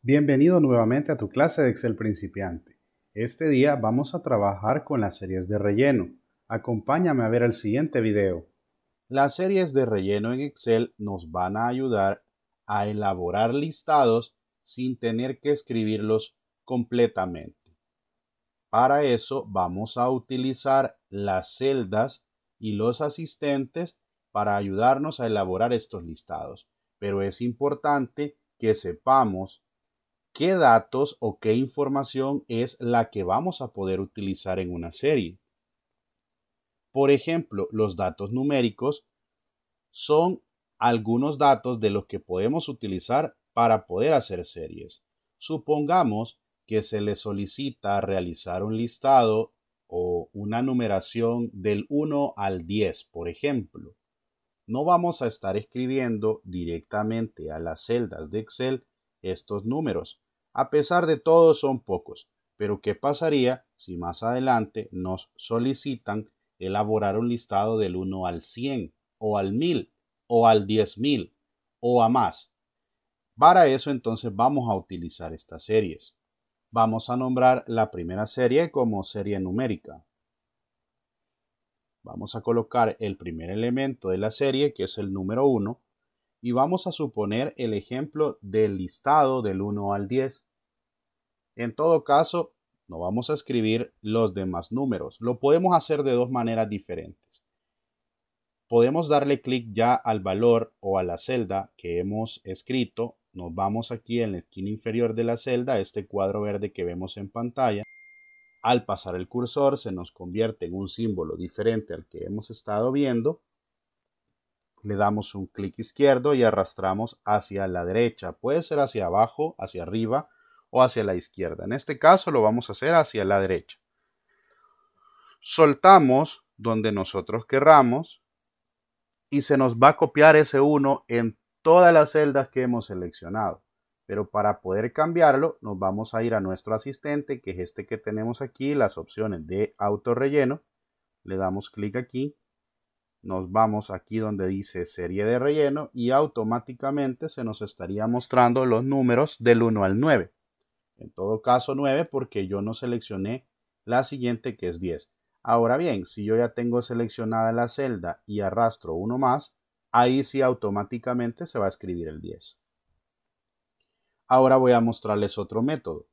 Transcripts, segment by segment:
Bienvenido nuevamente a tu clase de Excel principiante. Este día vamos a trabajar con las series de relleno. Acompáñame a ver el siguiente video. Las series de relleno en Excel nos van a ayudar a elaborar listados sin tener que escribirlos completamente. Para eso vamos a utilizar las celdas y los asistentes para ayudarnos a elaborar estos listados. Pero es importante que sepamos qué datos o qué información es la que vamos a poder utilizar en una serie. Por ejemplo, los datos numéricos son algunos datos de los que podemos utilizar para poder hacer series. Supongamos que se le solicita realizar un listado o una numeración del 1 al 10, por ejemplo. No vamos a estar escribiendo directamente a las celdas de Excel estos números. A pesar de todo son pocos, pero ¿qué pasaría si más adelante nos solicitan elaborar un listado del 1 al 100 o al 1000 o al 10000 o a más? Para eso entonces vamos a utilizar estas series. Vamos a nombrar la primera serie como serie numérica. Vamos a colocar el primer elemento de la serie, que es el número 1, y vamos a suponer el ejemplo del listado del 1 al 10. En todo caso, no vamos a escribir los demás números. Lo podemos hacer de dos maneras diferentes. Podemos darle clic ya al valor o a la celda que hemos escrito. Nos vamos aquí en la esquina inferior de la celda, este cuadro verde que vemos en pantalla. Al pasar el cursor se nos convierte en un símbolo diferente al que hemos estado viendo le damos un clic izquierdo y arrastramos hacia la derecha. Puede ser hacia abajo, hacia arriba o hacia la izquierda. En este caso lo vamos a hacer hacia la derecha. Soltamos donde nosotros querramos y se nos va a copiar ese 1 en todas las celdas que hemos seleccionado. Pero para poder cambiarlo, nos vamos a ir a nuestro asistente, que es este que tenemos aquí, las opciones de auto relleno. Le damos clic aquí nos vamos aquí donde dice serie de relleno y automáticamente se nos estaría mostrando los números del 1 al 9. En todo caso 9 porque yo no seleccioné la siguiente que es 10. Ahora bien, si yo ya tengo seleccionada la celda y arrastro uno más, ahí sí automáticamente se va a escribir el 10. Ahora voy a mostrarles otro método.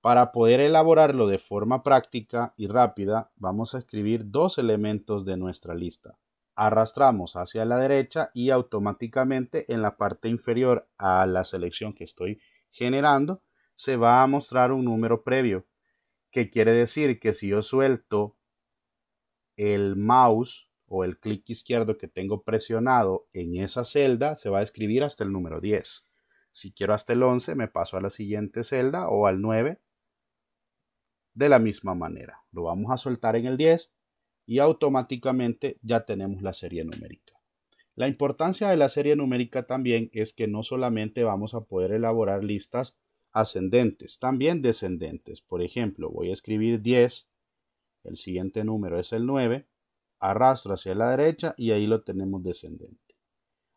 Para poder elaborarlo de forma práctica y rápida, vamos a escribir dos elementos de nuestra lista arrastramos hacia la derecha y automáticamente en la parte inferior a la selección que estoy generando se va a mostrar un número previo que quiere decir que si yo suelto el mouse o el clic izquierdo que tengo presionado en esa celda se va a escribir hasta el número 10 si quiero hasta el 11 me paso a la siguiente celda o al 9 de la misma manera. Lo vamos a soltar en el 10 y automáticamente ya tenemos la serie numérica. La importancia de la serie numérica también es que no solamente vamos a poder elaborar listas ascendentes, también descendentes. Por ejemplo, voy a escribir 10, el siguiente número es el 9, arrastro hacia la derecha y ahí lo tenemos descendente.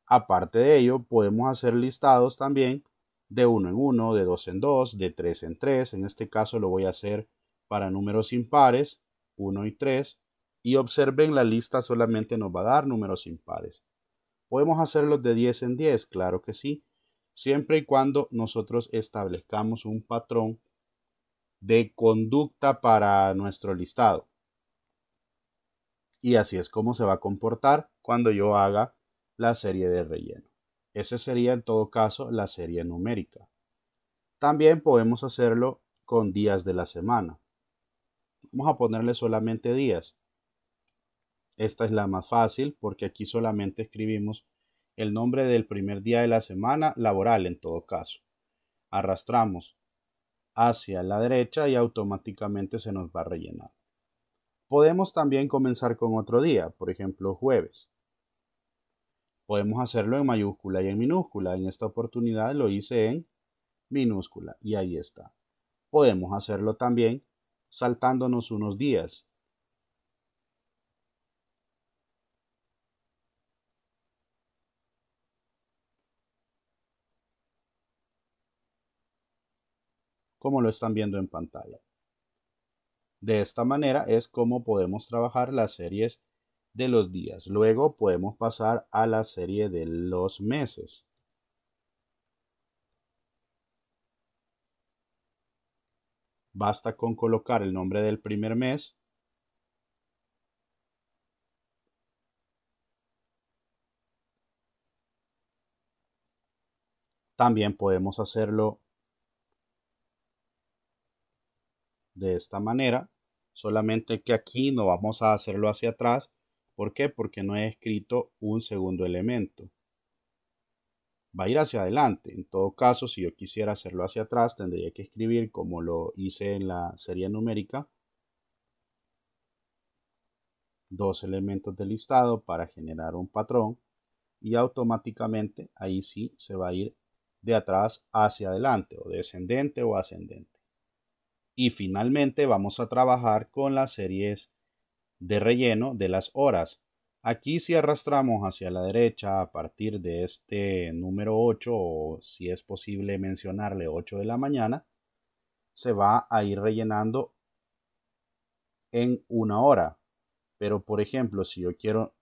Aparte de ello, podemos hacer listados también de 1 en 1, de 2 en 2, de 3 en 3. En este caso lo voy a hacer para números impares, 1 y 3, y observen la lista solamente nos va a dar números impares. ¿Podemos hacerlos de 10 en 10? Claro que sí, siempre y cuando nosotros establezcamos un patrón de conducta para nuestro listado. Y así es como se va a comportar cuando yo haga la serie de relleno. Ese sería en todo caso la serie numérica. También podemos hacerlo con días de la semana. Vamos a ponerle solamente días. Esta es la más fácil porque aquí solamente escribimos el nombre del primer día de la semana laboral en todo caso. Arrastramos hacia la derecha y automáticamente se nos va a rellenar. Podemos también comenzar con otro día, por ejemplo jueves. Podemos hacerlo en mayúscula y en minúscula. En esta oportunidad lo hice en minúscula y ahí está. Podemos hacerlo también saltándonos unos días. Como lo están viendo en pantalla. De esta manera es como podemos trabajar las series de los días. Luego podemos pasar a la serie de los meses. Basta con colocar el nombre del primer mes También podemos hacerlo de esta manera, solamente que aquí no vamos a hacerlo hacia atrás. ¿Por qué? Porque no he escrito un segundo elemento. Va a ir hacia adelante. En todo caso, si yo quisiera hacerlo hacia atrás, tendría que escribir como lo hice en la serie numérica. Dos elementos de listado para generar un patrón y automáticamente ahí sí se va a ir de atrás hacia adelante o descendente o ascendente. Y finalmente vamos a trabajar con las series de relleno de las horas. Aquí si arrastramos hacia la derecha a partir de este número 8 o si es posible mencionarle 8 de la mañana, se va a ir rellenando en una hora. Pero por ejemplo, si yo quiero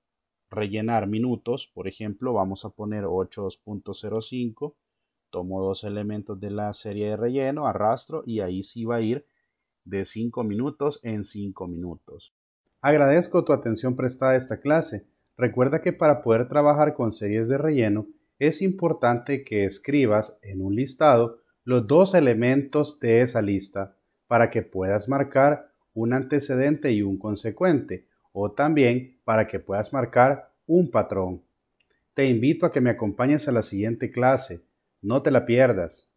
rellenar minutos, por ejemplo, vamos a poner 8.05 tomo dos elementos de la serie de relleno, arrastro y ahí sí va a ir de 5 minutos en 5 minutos. Agradezco tu atención prestada a esta clase. Recuerda que para poder trabajar con series de relleno es importante que escribas en un listado los dos elementos de esa lista para que puedas marcar un antecedente y un consecuente o también para que puedas marcar un patrón. Te invito a que me acompañes a la siguiente clase no te la pierdas.